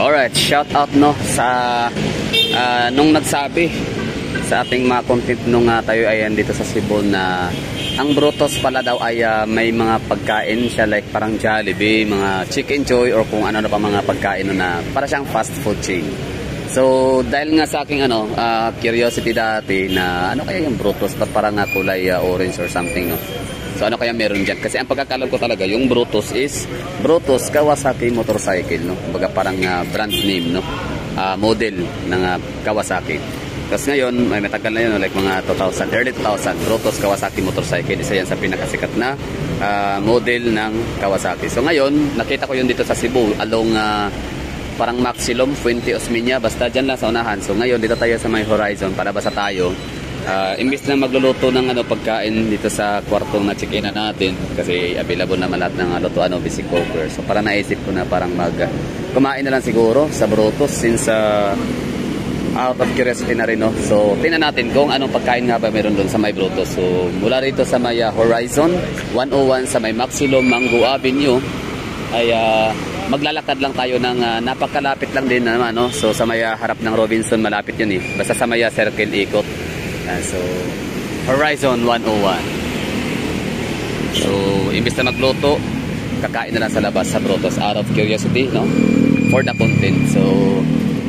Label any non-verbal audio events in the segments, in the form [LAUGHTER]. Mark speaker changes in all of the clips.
Speaker 1: Alright, shout out no sa uh, nung nagsabi sa ating mga content nung uh, tayo ay dito sa Cebu na ang Brutos pala daw ay uh, may mga pagkain siya like parang Jollibee, mga Chicken Joy or kung ano na pa mga pagkain na para siyang fast food chain. So dahil nga sa aking ano uh, curiosity dati na ano kaya yung Brutos pa parang uh, kulay uh, orange or something no. So ano kaya meron diyan? Kasi ang pagkakalam ko talaga yung Brutus is Brutus Kawasaki motorcycle no. Kumbaga parang uh, brand name no. Uh, model ng uh, Kawasaki. Tapos ngayon, may matagal na yun, like mga 2000, early 2000, Brutus Kawasaki motorcycle. Isa yan sa pinakasikat na uh, model ng Kawasaki. So ngayon, nakita ko yun dito sa Cebu along uh, parang maximum Fuente Osmeña basta dyan lang sa unahan so ngayon dito tayo sa may horizon para basta tayo uh, imbis na magluluto ng ano pagkain dito sa kwartong na check in na natin kasi available naman lahat ng lutuan o basic cooker so para naisip ko na parang mag uh, kumain na lang siguro sa Brutus since uh, out of curiosity na rin no? So tingnan natin kung anong pagkain nga ba meron doon sa may Brutus so mula rito sa may uh, Horizon 101 sa may Maximum Mango Avenue ay uh, maglalakad lang tayo ng uh, napakalapit lang din naman no? So sa may uh, harap ng Robinson malapit yun eh. Basta sa may uh, circle ikot uh, so Horizon 101 so imbis na magluto kakain na lang sa labas sa Brotos out of curiosity no for the content so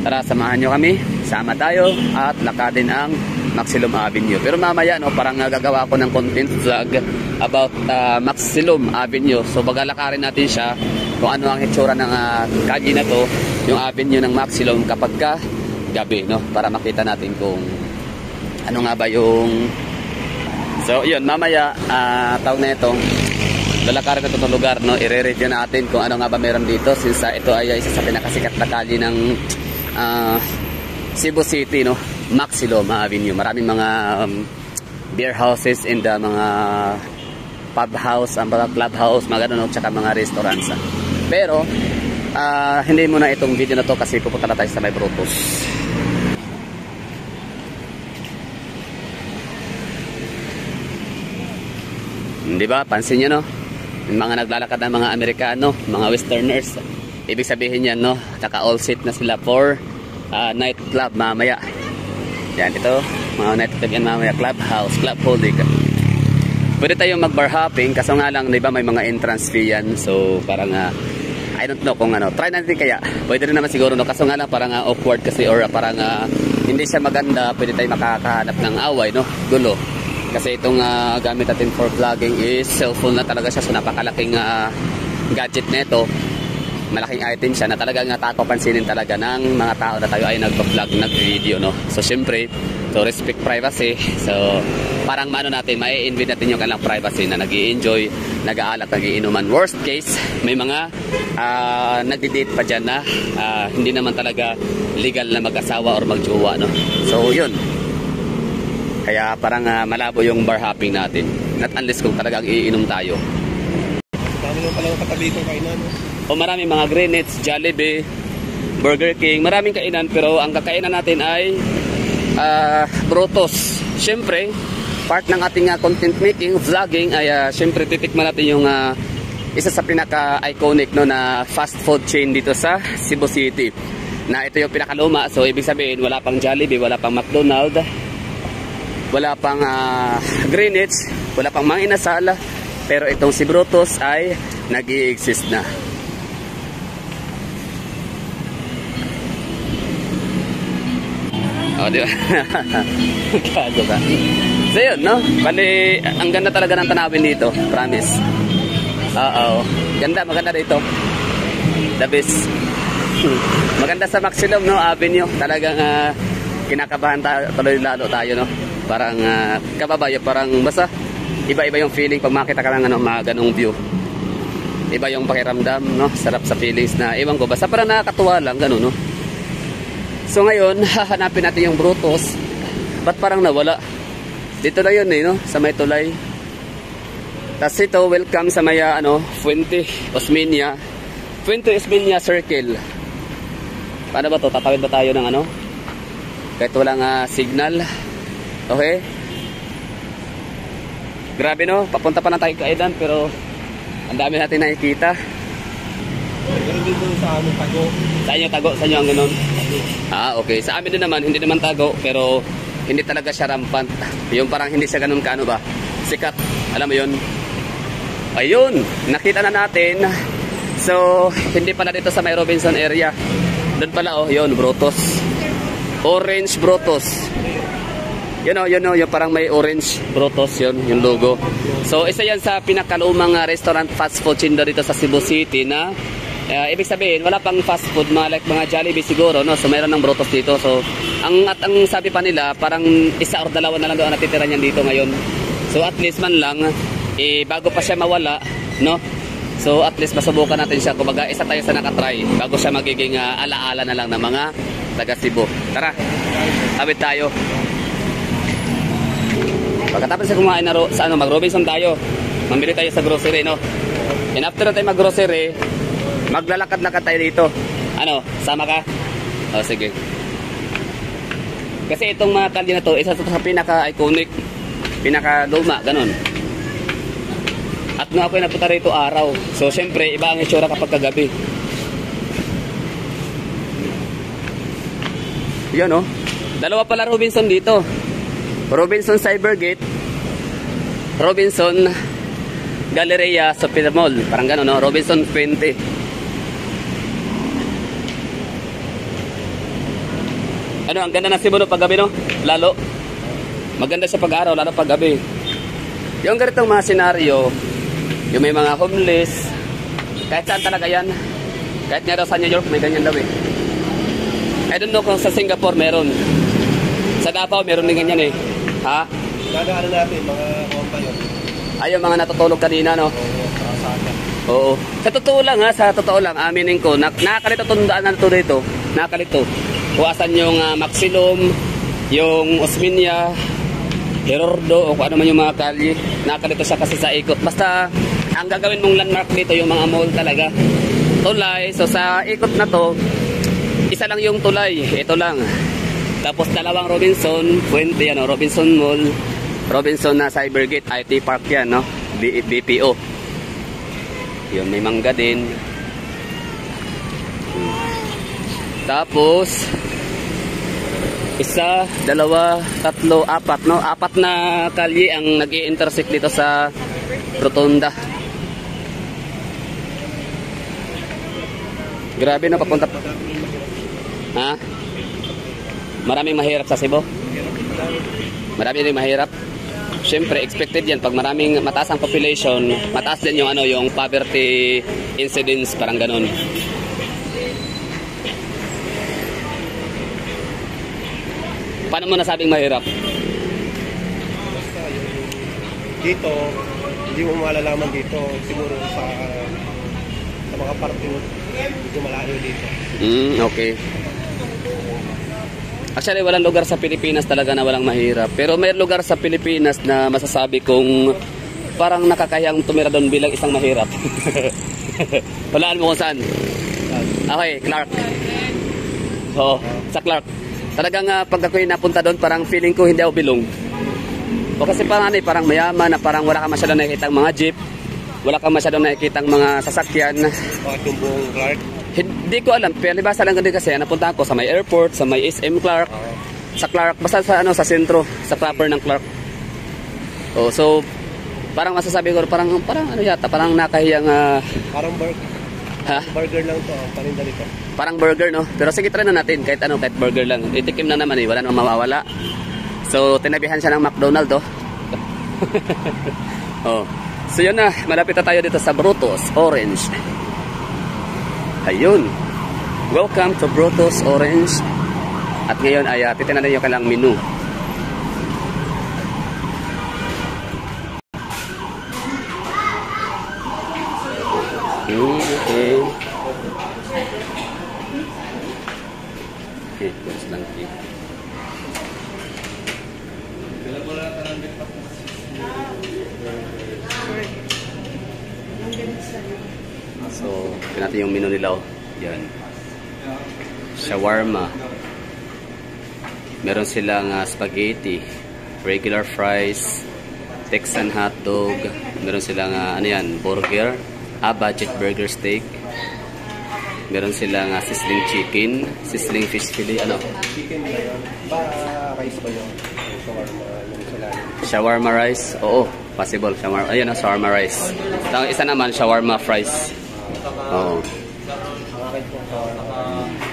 Speaker 1: tara samahan nyo kami sama tayo at lakadin ang Maximum Avenue. Pero mamaya no, parang gagawa ako ng content vlog about uh, Maximum Avenue. So bagalakarin natin siya kung ano ang itsura ng uh, kalye na to, yung avenue ng Maxilom kapag ka gabi, no? Para makita natin kung ano nga ba yung So, yun, mamaya, uh, tawag na ito, lalakarin na itong lugar, no? I-review natin kung ano nga ba meron dito since uh, ito ay isa sa pinakasikat na kalye ng uh, Cebu City, no? Maxilom Avenue. Maraming mga um, beer houses and uh, mga pub house, ang mga club house, mga ganun, no? tsaka mga restaurants. Pero, uh, hindi muna itong video na to kasi pupunta na tayo sa may Brutus. Di ba? Pansin nyo, no? Yung mga naglalakad ng mga Amerikano, mga Westerners. Ibig sabihin yan, no? Tsaka all set na sila for uh, night club mamaya. Yan, ito. Mga night club yan mamaya. Clubhouse, club holding. Pwede tayong mag-bar hopping. Kaso nga lang, di ba, may mga entrance fee yan. So, parang uh, I don't know kung ano. Try natin kaya. Pwede rin naman siguro no. Kaso nga lang parang uh, awkward kasi or uh, parang uh, hindi siya maganda. Pwede tayo makakahanap ng away no. Gulo. Kasi itong uh, gamit natin for vlogging is cellphone na talaga siya. So napakalaking uh, gadget nito malaking item siya na talagang natako pansinin talaga ng mga tao na tayo ay nagpa-vlog, nag-video, no? So, syempre, to respect privacy. So, parang maano natin, may invite natin yung kanilang privacy na nag enjoy nag-aalat, nag-iinuman. Worst case, may mga uh, nagdi-date pa dyan na uh, hindi naman talaga legal na mag-asawa or mag-jowa, no? So, yun. Kaya parang uh, malabo yung bar hopping natin. Not unless kung talagang iinom tayo.
Speaker 2: Dami naman pala katabi itong kainan,
Speaker 1: o maraming mga Greenwich, Jollibee, Burger King, maraming kainan pero ang kakainan natin ay uh, Brutos. Siyempre, part ng ating uh, content making, vlogging ay uh, siyempre titikman natin yung uh, isa sa pinaka-iconic no, na fast food chain dito sa Cebu City. Na ito yung pinakaluma. So, ibig sabihin, wala pang Jollibee, wala pang McDonald, wala pang uh, Greenwich, wala pang mga inasal. Pero itong si Brutus ay nag exist na. O, oh, di ba? [LAUGHS] Gago ka. So, yun, no? Bali, ang ganda talaga ng tanawin dito. Promise. Oo. Ganda, maganda dito. The best. maganda sa Maximum, no? Avenue. Talagang uh, kinakabahan tayo, tuloy lalo tayo, no? Parang uh, kababayo, parang basta iba-iba yung feeling pag makita ka ng ano, mga ganong view. Iba yung pakiramdam, no? Sarap sa feelings na, iwan ko, basta parang nakakatuwa lang, gano'n, no? So ngayon, [LAUGHS] hahanapin natin yung Brutus. Ba't parang nawala? Dito na yun eh, no? Sa may tulay. Tapos ito, welcome sa may uh, ano, Fuente Osmeña. Fuente Osmeña Circle. Paano ba to? Tatawid ba tayo ng ano? Kahit walang uh, signal. Okay? Grabe no, papunta pa na tayo kaidan pero ang dami natin nakikita.
Speaker 2: Doon sa aming tago.
Speaker 1: Sa inyo tago, sa inyo ang ganun. Ah, okay. Sa amin din naman, hindi naman tago, pero hindi talaga siya rampant. Yung parang hindi siya ganun kaano ba? Sikat. Alam mo yun? Ayun, nakita na natin. So, hindi pala dito sa may Robinson area. Doon pala oh, yun, Brotos. Orange Brotos. Yun o, yun o, yung parang may orange Brotos yun, yung logo. So, isa yan sa pinakalumang uh, restaurant fast food chain dito sa Cebu City na uh, ibig sabihin, wala pang fast food, mga, like mga Jollibee siguro, no? So, mayroon ng Brotos dito. So, ang, at ang sabi pa nila, parang isa or dalawa na lang doon natitira niyan dito ngayon. So, at least man lang, eh, bago pa siya mawala, no? So, at least masubukan natin siya. Kumbaga, isa tayo sa nakatry bago siya magiging uh, alaala na lang ng mga taga Cebu. Tara, awit tayo. Pagkatapos sa kumain na sa ano, mag-Robinson tayo. Mamili tayo sa grocery, no? And after na tayo mag-grocery, maglalakad-lakad tayo dito. Ano, sama ka? O, sige. Kasi itong mga kandi to, isa sa pinaka-iconic, pinaka-luma, ganun. At nung ako napunta rito araw. So, syempre, iba ang itsura kapag kagabi. Yan, oh. Dalawa pala Robinson dito. Robinson Cybergate, Robinson Galleria Super Mall. Parang gano'n, no? Robinson 20. Ano, ang ganda ng Cebu no paggabi, no? Lalo. Maganda sa pag-araw, lalo paggabi. Yung ganitong mga senaryo, yung may mga homeless, kahit saan talaga yan. Kahit nga daw sa New York, may ganyan daw eh. I don't know kung sa Singapore meron. Sa Davao, meron din ganyan eh. Ha?
Speaker 2: Dadaanan natin, mga kumpay.
Speaker 1: Ayun, mga natutulog kanina, no?
Speaker 2: Oo.
Speaker 1: Sa totoo lang, ha? Sa totoo lang, aminin ko, nak nakakalito tundaan na ito dito. Nakakalito. Kung asan yung uh, Maxilum, yung Osminia, Herordo, o kung ano man yung mga kalye. Nakakalito siya kasi sa ikot. Basta, ang gagawin mong landmark dito, yung mga mall talaga. Tulay. So, sa ikot na to, isa lang yung tulay. Ito lang. Tapos dalawang Robinson, Puente ano, Robinson Mall, Robinson na Cybergate, IT Park yan, no? B BPO. Yun, may mangga din. Tapos, isa, dalawa, tatlo, apat, no? Apat na kalye ang nag intersect dito sa Rotonda. Grabe na papunta. Ha? Maraming mahirap sa Cebu. Marami rin mahirap. Siyempre, expected yan. Pag maraming mataas ang population, mataas din yung ano, yung poverty incidence, parang ganun. Paano mo nasabing mahirap?
Speaker 2: Dito, hindi mo malalaman dito. Siguro sa sa mga parte medyo malayo dito.
Speaker 1: Mm, okay. Actually, walang lugar sa Pilipinas talaga na walang mahirap. Pero may lugar sa Pilipinas na masasabi kong parang nakakayang tumira doon bilang isang mahirap. [LAUGHS] Walaan mo kung saan. Okay, Clark. Oo, sa Clark. Talagang uh, pag ako'y napunta doon, parang feeling ko hindi ako bilong. O kasi parang ano, eh, parang mayaman na parang wala ka masyadong nakikita mga jeep. Wala ka masyadong nakikita mga sasakyan.
Speaker 2: Bakit yung buong Clark?
Speaker 1: Hindi ko alam, pero libasa lang din kasi napunta ako sa may airport, sa may SM Clark,
Speaker 2: Uh,
Speaker 1: sa Clark, basta sa ano sa sentro, sa proper ng Clark. Oh, so parang masasabi ko parang parang ano yata, parang nakahiyang ah,
Speaker 2: parang burger,
Speaker 1: ha?
Speaker 2: burger lang to, ang paninda nito.
Speaker 1: Parang burger no. Pero sige try na natin kahit ano, kahit burger lang. Itikim na naman eh, wala namang mawawala. So tinabihan siya ng McDonald oh. [LAUGHS] oh. So yun na, malapit na tayo dito sa Brutus Orange. Ayun. Welcome to Brutus Orange. At ngayon ay uh, titinan yung kanilang menu. Mm, okay. Okay, terus lang dito. So, natin yung menu nila. Oh. Yan. Shawarma. Meron silang uh, spaghetti, regular fries, Texan hotdog, meron silang uh, ano yan, burger, ah, budget burger steak, Meron silang uh, sizzling chicken, sizzling fish fillet, ano?
Speaker 2: Chicken ba? Ba, rice ba yun? Yung shawarma.
Speaker 1: Shawarma rice? Oo, possible. Shawarma, ayun na, shawarma rice. Ang isa naman, shawarma fries. Oo.
Speaker 2: Ang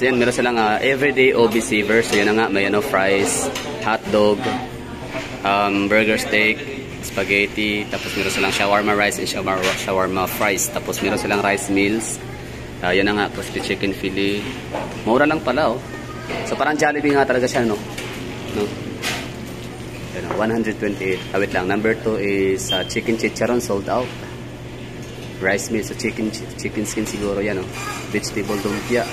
Speaker 1: So yan, meron silang uh, everyday OB saver. So yan nga, may ano, fries, hotdog, um, burger steak, spaghetti, tapos meron silang shawarma rice and shawarma, shawarma fries. Tapos meron silang rice meals. Uh, yan na nga, crispy chicken fillet. Mura lang pala, oh. So parang Jollibee nga talaga siya, no? No? Yan, oh, 128. Ah, lang. Number 2 is uh, chicken chicharon sold out. Rice meal. So chicken chi- chicken skin siguro yan, oh. Vegetable lumpia.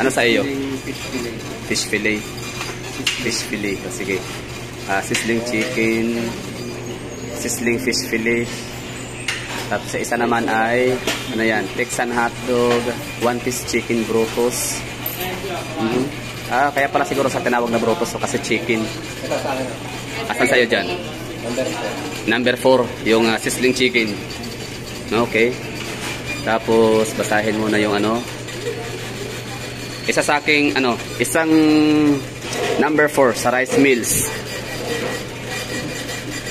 Speaker 1: Ano sa iyo?
Speaker 2: Fish fillet.
Speaker 1: Fish fillet. Fish fillet. O, sige. Ah, sizzling chicken. Sizzling fish fillet. Tapos sa isa naman ay, ano yan, Texan hotdog, one piece chicken brotos. Mhm. Ah, kaya pala siguro sa tinawag na brotos so kasi chicken. Asan sa'yo dyan?
Speaker 2: Number four.
Speaker 1: Number 4, yung ah, sizzling chicken. Okay. Tapos, basahin mo na yung ano. Isa sa aking, ano, isang number 4 sa rice meals.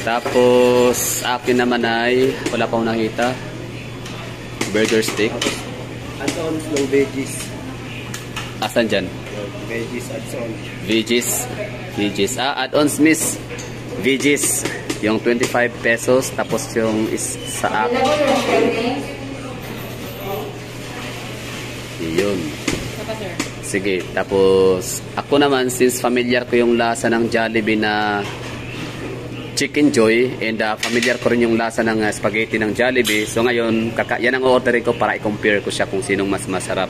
Speaker 1: Tapos, akin naman ay, wala pa akong nakita. Burger steak.
Speaker 2: Add-ons ng veggies.
Speaker 1: Asan dyan?
Speaker 2: Veggies add-on.
Speaker 1: Veggies. Veggies. Ah, add-ons miss. Veggies. Yung 25 pesos. Tapos yung is sa akin. Yun. Sige. Tapos, ako naman, since familiar ko yung lasa ng Jollibee na Chicken Joy and uh, familiar ko rin yung lasa ng uh, spaghetti ng Jollibee. So ngayon, kaka yan ang orderin ko para i-compare ko siya kung sinong mas masarap.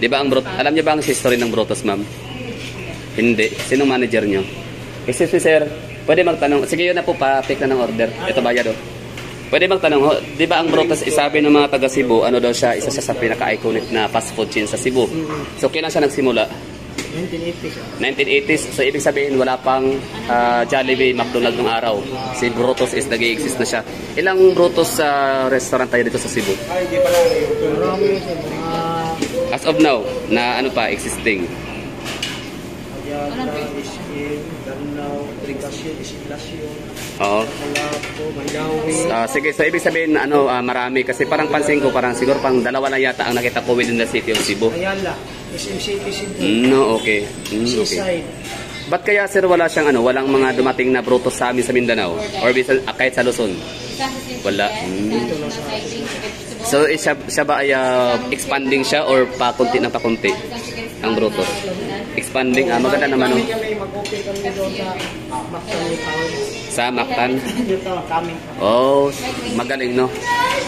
Speaker 1: 'Di ba ang brot alam niyo ba ang history ng Brotos, ma'am? Hindi. Sinong manager niyo? Excuse me, sir. Pwede magtanong. Sige, yun na po pa. Pick na ng order. Ito bayad oh. Pwede magtanong, ho, di ba ang Brotas isabi ng mga taga Cebu, ano daw siya, isa siya sa pinaka-iconic na fast food chain sa Cebu. So, kailan siya nagsimula?
Speaker 2: 1980
Speaker 1: 1980s. So, ibig sabihin, wala pang ah, Jollibee, McDonald's ng araw. Si Brutus is nag-exist na siya. Ilang Brutus sa restaurant tayo dito sa Cebu?
Speaker 2: Ay, hindi pala. Marami sa mga
Speaker 1: As of now, na ano pa, existing.
Speaker 2: Isiglasyon,
Speaker 1: Oo. Ah, sige, so ibig sabihin, ano, ah, marami. Kasi parang pansin ko, parang siguro pang dalawa na yata ang nakita ko within the city of Cebu.
Speaker 2: Ayala, SMCP Cebu,
Speaker 1: Mm, No, okay. Mm, okay. Ba't kaya sir wala siyang ano, walang mga dumating na brutos sa amin sa Mindanao? Or ah, kahit sa Luzon? Wala. Mm. So eh, siya, siya ba ay ah, expanding siya or pakunti na pakunti ang brutos? Expanding, ah, maganda naman
Speaker 2: Kami
Speaker 1: oh.
Speaker 2: kami, mag-open kami doon sa Mactan.
Speaker 1: Sa. Oh, magaling no.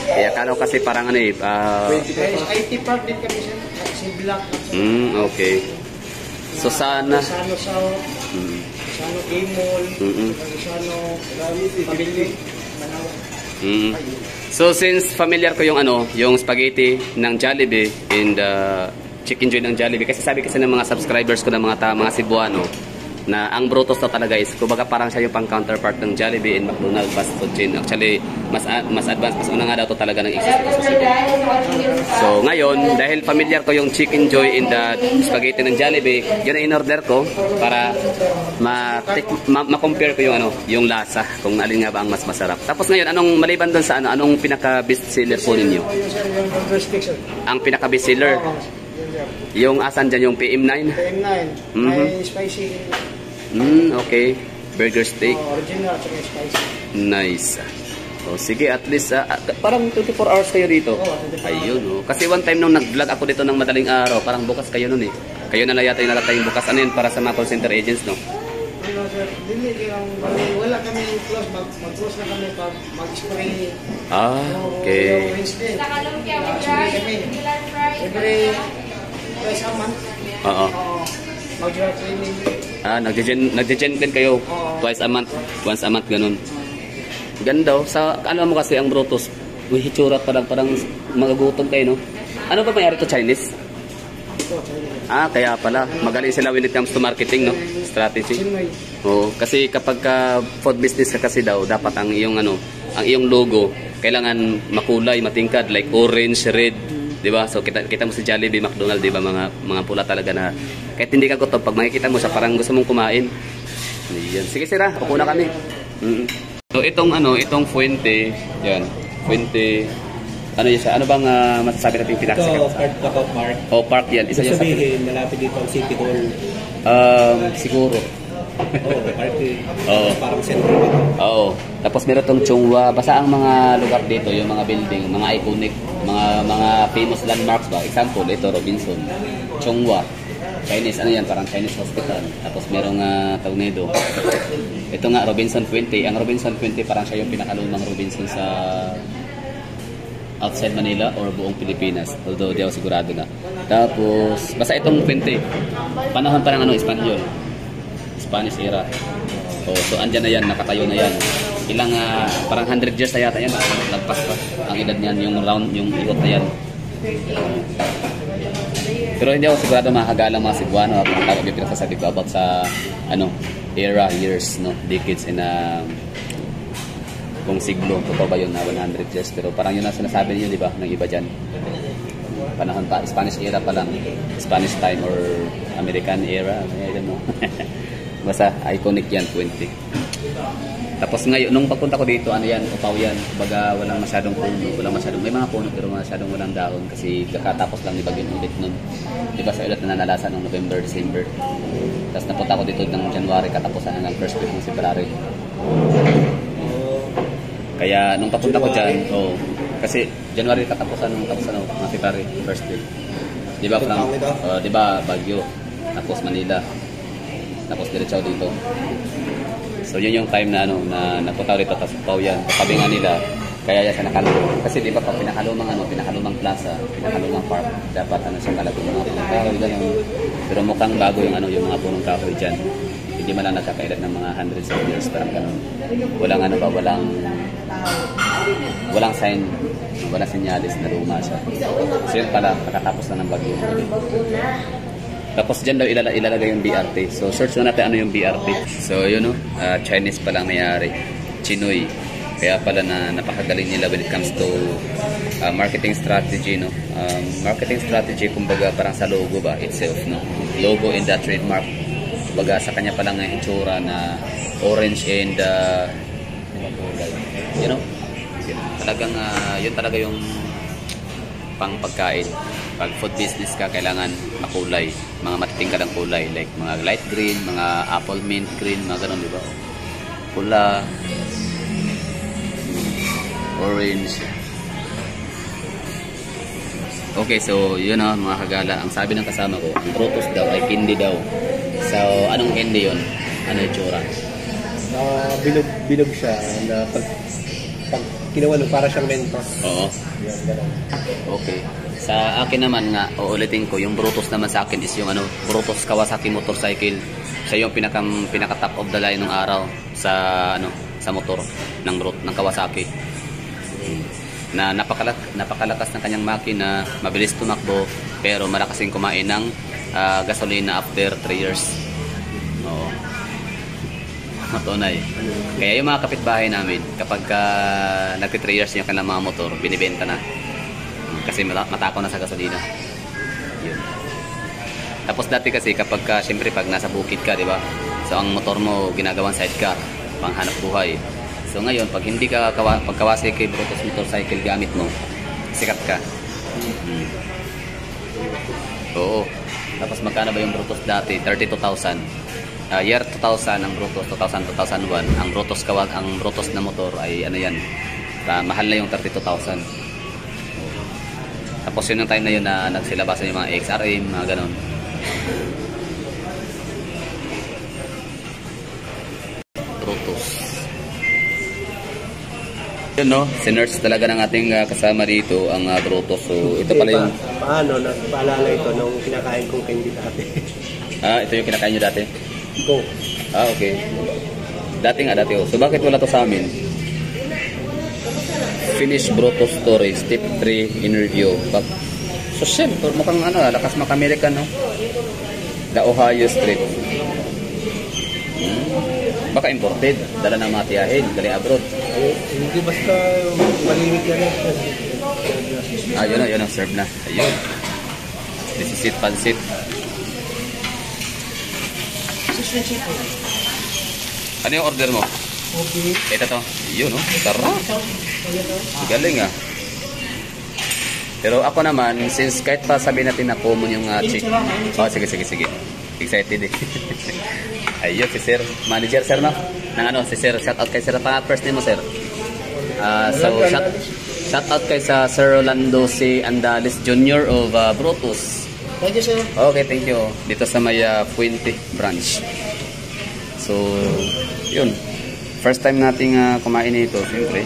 Speaker 1: Kaya akala kasi parang ano eh, ah,
Speaker 2: Ay, IT park din kami sa si Black.
Speaker 1: mm, okay. So sana,
Speaker 2: Sano South,
Speaker 1: mm,
Speaker 2: Sano Imol,
Speaker 1: Mm-mm.
Speaker 2: Sano Pamilya, Manawa.
Speaker 1: mm. So since familiar ko yung ano, yung spaghetti ng Jollibee and uh, chicken joy ng Jollibee kasi sabi kasi ng mga subscribers ko ng mga ta, mga Cebuano na ang Brutos na talaga is kumbaga parang siya yung pang counterpart ng Jollibee and McDonald's fast food chain. Actually, mas a- mas advanced, mas una nga daw to talaga ng exist sa Cebu. So ngayon, dahil familiar ko yung chicken joy and the spaghetti ng Jollibee, yun ang in-order ko para ma-tik- ma- ma-compare ko yung ano, yung lasa kung alin nga ba ang mas masarap. Tapos ngayon, anong maliban doon sa ano, anong pinaka best seller po ninyo? Ang pinaka best seller, yung asan dyan yung PM9?
Speaker 2: PM9,
Speaker 1: Mhm.
Speaker 2: may spicy,
Speaker 1: Mm, okay. Burger steak.
Speaker 2: oh, original, at spicy.
Speaker 1: Nice. O sige, at least ah, ah, parang 24 hours kayo dito.
Speaker 2: Oo, 24
Speaker 1: Ayun, oh. Kasi one time nung nag-vlog ako dito ng madaling araw, parang bukas kayo nun eh. Kayo na lang yata yung nalatay yung bukas. Ano yun para sa mga call center agents, no?
Speaker 2: Ano sir, kayong, wala kami close, mag- mag-close na kami pag mag-spray.
Speaker 1: Ah, okay.
Speaker 2: Wednesday, mag-spray kami. Every twice a month,
Speaker 1: Oo.
Speaker 2: mag-dry cleaning.
Speaker 1: Ah, nagje-gen clean kayo twice a month, once a month ganun. Ganda oh. Sa alam mo kasi ang Brutus, may hitsura pa lang parang magagutom kayo, no? Ano ba mayari to Chinese? Ah, kaya pala. Magaling sila when it comes to marketing, no? Strategy.
Speaker 2: Chinoy.
Speaker 1: Oo, kasi kapag ka food business ka kasi daw, dapat ang iyong ano, ang iyong logo kailangan makulay, matingkad like orange, red, 'di ba? So kita kita mo si Jollibee, McDonald, 'di ba? Mga mga pula talaga na kahit hindi ka gutom pag makikita mo siya parang gusto mong kumain. Yan. Sige sira, upo na kami. Mm. So itong ano, itong fuente, yan. Fuente ano yun siya? Ano bang ah, masasabi natin pinakasikat?
Speaker 2: Ito, part na to, Mark.
Speaker 1: O park yan. Isa
Speaker 2: Ibig
Speaker 1: yan sa...
Speaker 2: sabihin, malapit dito ang City Hall.
Speaker 1: Um, siguro.
Speaker 2: Oo, park eh.
Speaker 1: Oo.
Speaker 2: Parang sentro dito.
Speaker 1: Oo. Tapos meron tong Chungwa. Basta ang mga lugar dito, yung mga building, mga iconic, mga mga famous landmarks ba? Example, ito Robinson. Chungwa. Chinese, ano yan? Parang Chinese hospital. Tapos merong uh, tornado. Ito nga, Robinson 20. Ang Robinson 20 parang siya yung pinakalumang Robinson sa outside Manila or buong Pilipinas. Although di ako sigurado na. Tapos, basta itong 20. Panahon pa ng ano, Espanyol. Spanish era. Oh, so andyan na yan, nakatayo na yan. Ilang ah, parang 100 years na yata yan, lagpas pa ang edad niyan, yung round, yung ikot na yan. Pero hindi ako sigurado makakagalang mga Cebuano at mga tawag yung pinagsasabi ko about sa ano, era, years, no, decades in a kung siglo, totoo ba yun na 100 years pero parang yun ang sinasabi niyo di ba ng iba dyan panahon pa Spanish era pa lang Spanish time or American era I don't know basta iconic yan 20 tapos ngayon nung pagpunta ko dito ano yan upaw yan. Kumbaga walang masyadong puno walang masyadong may mga puno pero masyadong walang dahon kasi kakatapos lang ni Bagyong ulit nun. Di ba sa ulit na nanalasa ng November December. Tapos napunta ko dito ng January katapusan na ng first week ng February. Kaya nung papunta ko dyan, oh, kasi January katapusan nung tapusan ng February, first week. Di ba, from, uh, di ba, Baguio, tapos Manila, tapos diretso dito. So yun yung time na ano, na napunta ko dito, tapos upaw yan, katabi nga nila, kaya yan sa nakalumang. Kasi di ba pag pinakalumang ano, pinakalumang plaza, pinakalumang park, dapat ano siya kalagong mga punong kahoy, ganun. Pero mukhang bago yung ano, yung mga punong kahoy dyan. Hindi man lang nagkakailan ng mga hundreds of years, parang ganun. Walang ano ba, walang walang sign, walang senyalis na luma siya. So yun pala, pagkatapos na ng bagyo. Tapos dyan daw ilala, ilalagay yung BRT. So search na natin ano yung BRT. So yun no, uh, Chinese pala ang mayari. Chinoy. Kaya pala na napakagaling nila when it comes to uh, marketing strategy no. Um, marketing strategy kumbaga parang sa logo ba itself no. Logo and the trademark. Kumbaga sa kanya pa lang ang itsura na orange and uh, you know talagang uh, yun talaga yung pang pagkain pag food business ka kailangan makulay mga matitingkad ang kulay like mga light green mga apple mint green mga ganun di ba? Pula orange. Okay so yun na mga kagala. Ang sabi ng kasama ko ang protos daw ay candy daw. So anong candy yun? Ano yung tsura?
Speaker 2: Ah, bilog, bilog siya. Na pag, pag kinawalo para siyang mentos.
Speaker 1: oo.
Speaker 2: Yan, ganun.
Speaker 1: Okay. Sa akin naman nga, uulitin ko, yung Brutus naman sa akin is yung ano, Brutus Kawasaki motorcycle. Siya yung pinaka pinaka top of the line ng araw sa ano, sa motor ng Brut ng Kawasaki. Na napakalak, napakalakas ng kanyang makina, mabilis tumakbo, pero malakas din kumain ng ah, gasolina after 3 years. Oo. Matunay. Kaya yung mga kapitbahay namin, kapag uh, nagti 3 years yung kanilang mga motor, binibenta na. Kasi mata- matakaw na sa gasolina. Yun. Tapos dati kasi kapag ka, syempre pag nasa bukid ka, di ba? So ang motor mo ginagawang sidecar, panghanap buhay. So ngayon, pag hindi ka kawa, pag kawasi kay Brutus motorcycle gamit mo, sikat ka. Hmm. Oo. Tapos magkano ba yung Brutus dati? 32,000. Uh, year 2000 ang Brutus, 2000 2001. Ang Brutus kawag, ang Brutus na motor ay ano yan? ah, mahal na yung 32,000. Tapos yun yung time na yun na nagsilabasan yung mga XRM, mga ganon. Brutus. Yun no, sinerge talaga ng ating ah, kasama dito ang uh, Brutus. So ito pala yung,
Speaker 2: Pa, paano, nagpaalala ito nung kinakain kong candy dati. [LAUGHS]
Speaker 1: ah ito yung kinakain nyo dati.
Speaker 2: Go.
Speaker 1: Ah, okay. Dati nga, dati oh. So, bakit wala to sa amin? Finish Broto Story, Step 3 in review. Bak so, syempre, mukhang ano, lakas maka-American, no? The Ohio Street. Hmm. Baka imported. Dala ng mga tiyahin, galing abroad.
Speaker 2: Eh, hindi basta malimit yan. eh.
Speaker 1: Ah, yun na, yun na, serve na. Ayun. This is it, pansit. Ano yung order mo?
Speaker 2: Okay.
Speaker 1: Ito to. Yun, no? Sarap. Galing ah. Pero ako naman, since kahit pa sabihin natin na common yung uh, chick. Oh, sige, sige, sige. Excited eh. [LAUGHS] Ayun, si Sir. Manager, Sir, no? Nang ano, si Sir. Shout out kay Sir. Pa first name mo, Sir. Ah, so, shout, shout out kay sa Sir Rolando C. Andales Jr. of uh, Brutus.
Speaker 2: Thank you, sir.
Speaker 1: Okay, thank you. Dito sa may uh, Puente branch. So, yun. First time nating uh, kumain nito, siyempre.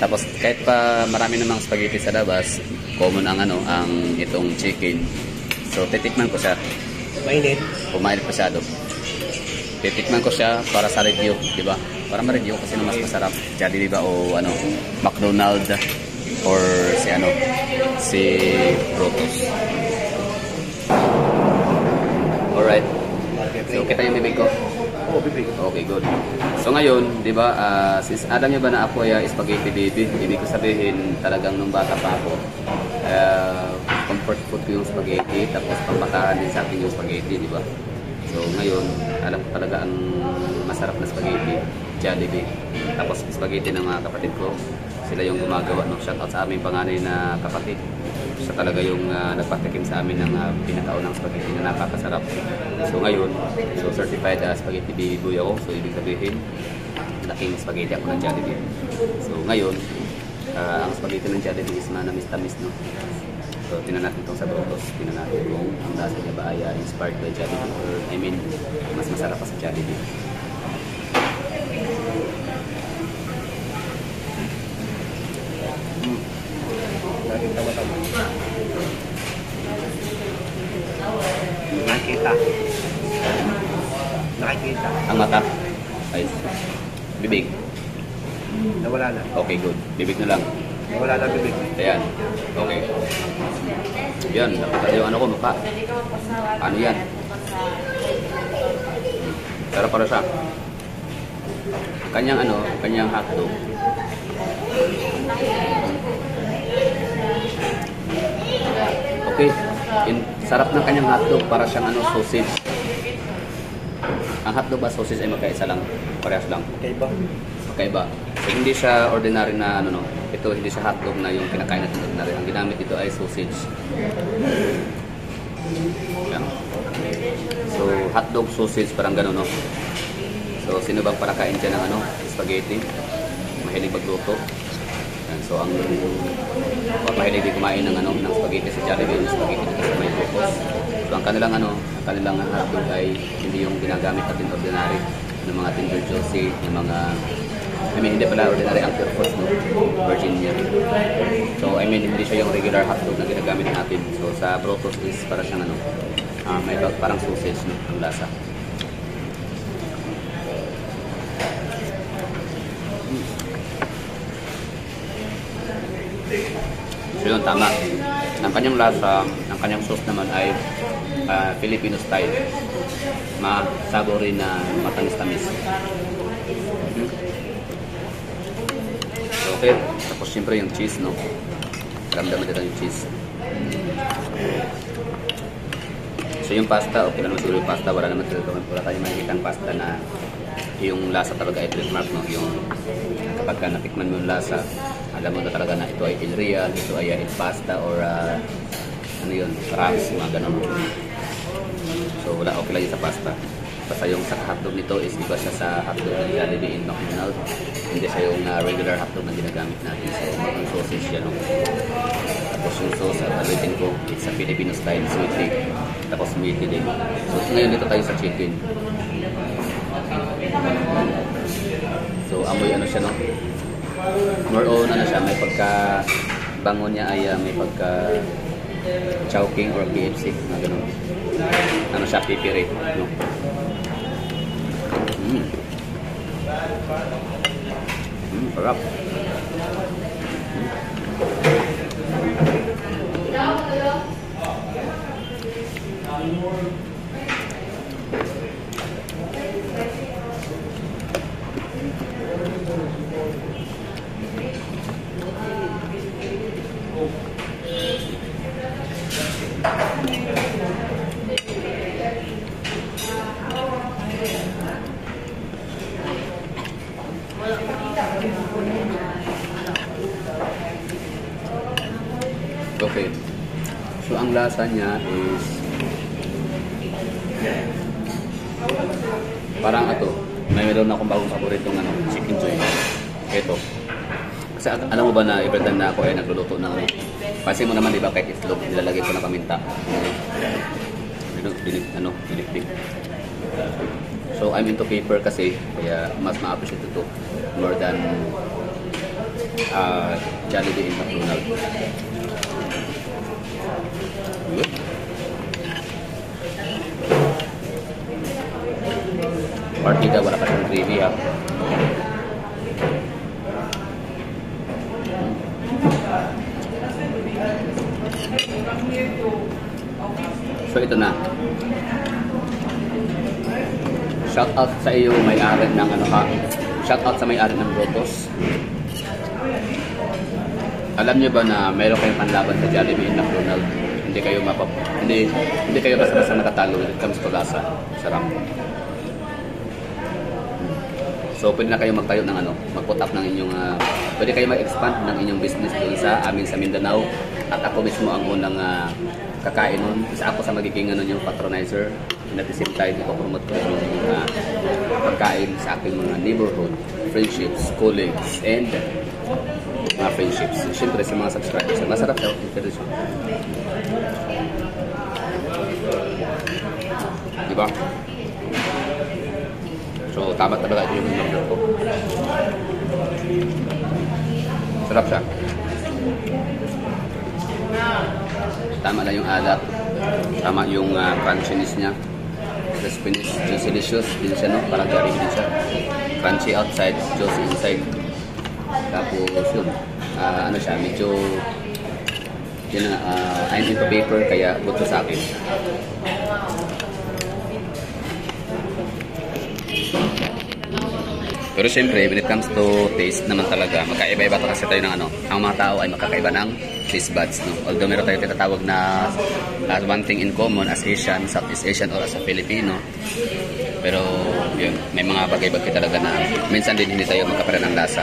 Speaker 1: Tapos kahit pa marami namang spaghetti sa labas, common ang ano, ang itong chicken. So, titikman ko siya.
Speaker 2: Mainit.
Speaker 1: Kumain masyado. Titikman ko siya para sa review, di ba? Para ma-review kasi mas masarap. Jollibee ba o ano, McDonald or si ano, si Protos. Alright. So, kita yung bibig ko.
Speaker 2: Oh, bibig.
Speaker 1: Okay, good. Ngayon, 'di ba, ah, since alam niyo ba na ako ay ah, spaghetti baby, ibig ko sabihin talagang nung bata pa ako, ah, comfort food ko yung spaghetti, tapos pambatahan din sa akin yung spaghetti, 'di ba? So ngayon, alam ko talaga ang masarap na spaghetti, Jollibee. Tapos spaghetti ng mga kapatid ko, sila yung gumagawa no shout out sa aming panganay na kapatid. Siya talaga yung uh, nagpatikim sa amin ng uh, pinakaunang spaghetti na napakasarap. So ngayon, so certified uh, spaghetti baby boy ako. So ibig sabihin, laking spaghetti ako ng Jollibee. So ngayon, ah, ang spaghetti ng Jollibee is manamis-tamis no. So tinan natin itong sa Brotos, tinan natin kung ang lasa niya ba ay uh, inspired by Jollibee or I mean, mas masarap pa sa Jollibee.
Speaker 2: Laging tama-tama. Nakikita. Nakikita.
Speaker 1: Ang mata, ay bibig.
Speaker 2: Nawala na.
Speaker 1: Okay, good. Bibig na lang.
Speaker 2: Nawala na bibig.
Speaker 1: Ayan. Okay. Yan, nakita yung ano ko, mukha. Ano yan? Pero para siya. Kanyang ano, kanyang hotdog. Okay. In, sarap ng kanyang hotdog para siyang ano, sausage. Ang hotdog ba sausage ay magkaisa lang? Parehas lang.
Speaker 2: Okay ba?
Speaker 1: Kakaiba. So, hindi siya ordinary na ano no. Ito hindi siya hotdog na yung kinakain natin ordinary. Ang ginamit dito ay sausage. Yan. So hotdog sausage parang gano'n no. So sino bang para kain dyan ng ano? Spaghetti. Mahilig magluto. Yan. So ang pag mahilig din kumain ng ano ng spaghetti sa Jollibee, yung spaghetti dito sa may Bocos. So ang kanilang ano, ang kanilang hotdog ay hindi yung ginagamit natin ordinary ng mga Tender Josie, ng mga I mean, hindi pala ordinary ang foods, no? Virginia. So, I mean, hindi siya yung regular hotdog na ginagamit natin. So, sa Brotos is para siyang ano, ah, may parang sausage, no? Ang lasa. So, yun, tama. Ang kanyang lasa, ang kanyang sauce naman ay ah, Filipino style. Masabori na matamis-tamis. Mhm. Okay. Tapos siyempre yung cheese, no? Ramdaman dito yung cheese. So yung pasta, okay lang siguro yung pasta. Wala naman talaga wala tayong makikita pasta na yung lasa talaga ay trademark, no? Yung kapag ka natikman mo yung lasa, alam mo na talaga na ito ay El Real, ito ay El Pasta or uh, ano yun, Rams, mga ganun. So wala, okay lang sa pasta. Basta yung sa hotdog nito is iba siya sa hotdog ng Jollibee in McDonald's. Hindi siya yung uh, regular hotdog na ginagamit natin. So ang sausage siya. No? Tapos yung sauce, at alitin ko, it's a Filipino style sweet tea. Tapos meaty din. So ngayon dito tayo sa chicken. So amoy ano siya no? More on ano siya, may pagka bango niya ay uh, may pagka Chowking or KFC, na ganun. Ano siya, pipiri, no? Mm. Mm, sarap. Okay. So ang lasa niya is parang ato. May meron akong bagong paboritong ano, chicken joy. Ito. Kasi alam mo ba na every time na ako ay nagluluto ng ano. Kasi mo naman di ba kahit itlog nilalagay ko ng paminta. Dinig, dinig, ano, dinig, So I'm into paper kasi kaya mas ma-appreciate ito more than uh, Jollibee in McDonald's. Partida, wala ka siyang gravy ha. So ito na. Shout out sa iyo may-ari ng ano ha. Shout out sa may-ari ng Brotos. Alam niyo ba na meron kayong panlaban sa Jollibee in McDonald's? Hindi kayo mapap hindi hindi kayo basta-basta natatalo when it comes to lasa. Sarap. So pwede na kayo magtayo ng ano, mag-put ng inyong ah, pwede kayo mag-expand ng inyong business doon sa amin sa Mindanao at ako mismo ang unang ah, kakain nun. Isa ako sa magiging ano yung patronizer and at the same time ipopromote ko yung mga pagkain sa aking mga neighborhood, friendships, colleagues, and mga friendships. Siyempre sa mga subscribers. Masarap daw. Interesting. Di ba? So, tama talaga ito yung number ko. Sarap siya. Tama lang yung alat. Tama yung uh, crunchiness niya. Crispiness, juicy delicious. Din siya, no? Parang garing din siya. Crunchy outside, juicy inside. Tapos yun, ah, ano siya, medyo yun na, ah, I'm into paper kaya good to sa akin. Pero syempre, when it comes to taste naman talaga, magkaiba-iba pa kasi tayo ng ano. Ang mga tao ay magkakaiba ng taste buds. No? Although meron tayo tinatawag na as one thing in common as Asian, Southeast Asian or as a Filipino. Pero yun, may mga bagay-bagay talaga na minsan din hindi tayo magkapare ng lasa.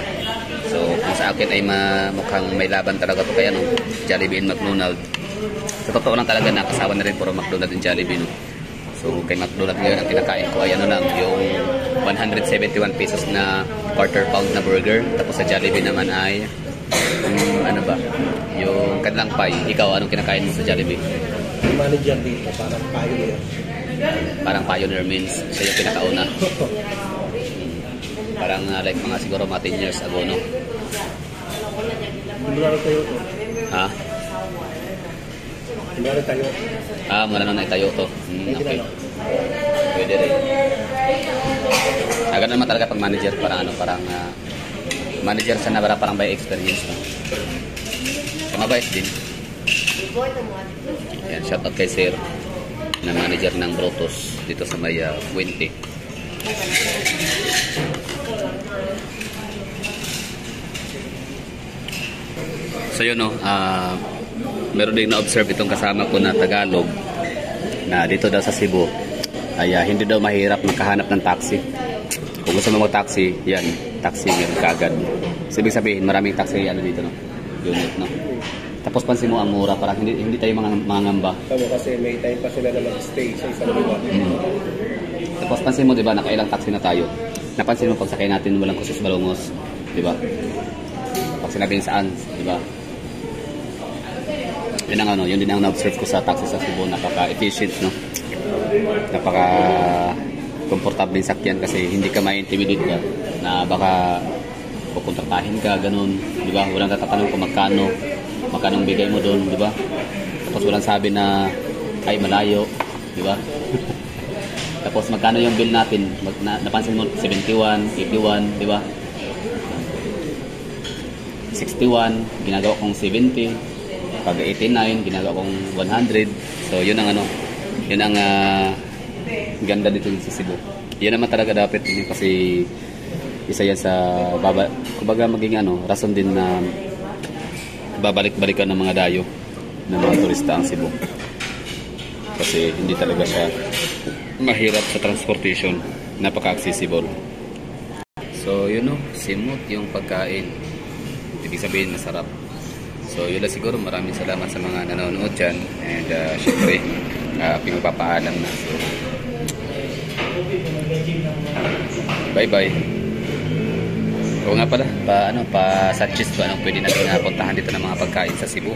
Speaker 1: So kung sa akin ay ma, mukhang may laban talaga to kaya no, Jollibee and McDonald's. Sa totoo lang talaga nakasawa na rin puro McDonald's and Jollibee. No? So kay McDonald's ngayon ang kinakain ko ay ano lang, yung 171 pesos na quarter pound na burger. Tapos sa Jollibee naman ay um, ano ba? Yung kanilang pie. Ikaw, anong kinakain mo sa Jollibee?
Speaker 2: Manager dito, parang pioneer.
Speaker 1: Parang pioneer means siya yung pinakauna. [LAUGHS] Parang uh, like mga siguro mga 10 years ago, no?
Speaker 2: Kumularo tayo to.
Speaker 1: Ha?
Speaker 2: Kumularo tayo.
Speaker 1: Ah, mula nung naitayo to. Hmm, okay. Pwede rin. Ah, ganun naman talaga pag manager, parang ano, parang ah, manager sa nabara parang by experience. No? Mabait din. Yan, shout out kay Sir na manager ng Brotos dito sa may uh, Fuente. So yun no, ah meron din na-observe itong kasama ko na Tagalog na dito daw sa Cebu ay ah, hindi daw mahirap makahanap ng taxi. Kung gusto mo mag-taxi, yan, taxi meron kagad. So, ibig sabihin, maraming taxi ano dito, no? Unit, no? Tapos pansin mo ang mura, parang hindi, hindi tayo mga mangamba.
Speaker 2: Tama kasi may time pa sila na mag-stay sa isang lugar.
Speaker 1: Mm. Tapos pansin mo, di ba, nakailang taxi na tayo. Napansin mo, pag sakay natin, walang kusus balongos. Di ba? Pag sinabing saan, di ba? Yun ang ano, yun din ang na-observe ko sa taxi sa Cebu, napaka-efficient, no? Napaka komportable sakyan kasi hindi ka ma-intimidate ka na baka pupuntahin ka, ganun, di ba? Walang tatatanong kung magkano, magkano bigay mo doon, di ba? Tapos walang sabi na ay malayo, di ba? Tapos magkano yung bill natin? Mag, na, napansin mo 71, 81, di ba? 61, ginagawa kong 70. Pag 89, ginagawa kong 100. So yun ang ano, yun ang ah, ganda dito sa Cebu. Yun naman talaga dapat yun kasi isa yan sa baba, kumbaga maging ano, rason din na babalik-balikan ng mga dayo ng mga turista ang Cebu. Kasi hindi talaga siya mahirap sa transportation. Napaka-accessible. So, yun o, simot yung pagkain. Ibig sabihin, masarap. So yun lang siguro. Maraming salamat sa mga nanonood dyan. And uh, syempre, uh, pinagpapaalam na. So, bye-bye. Oo nga pala, pa ano pa suggest ba anong pwede natin uh, puntahan dito ng mga pagkain sa Cebu.